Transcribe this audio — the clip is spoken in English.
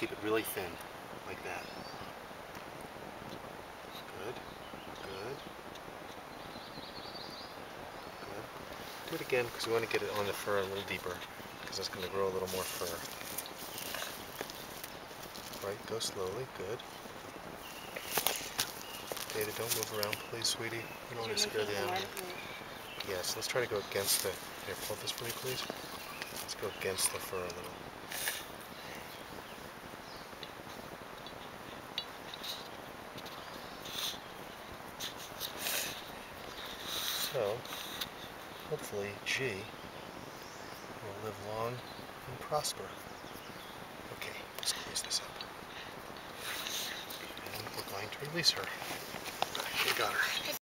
keep it really thin, like that. Good, good, good. Do it again because we want to get it on the fur a little deeper because it's going to grow a little more fur. Right, go slowly, good. David, don't move around, please, sweetie. You don't want to scare the animal. Yes, let's try to go against the... Here, pull this for me, please. Let's go against the fur a little. So, hopefully G will live long and prosper. Okay, let's close this up. And we're going to release her. Okay, got her.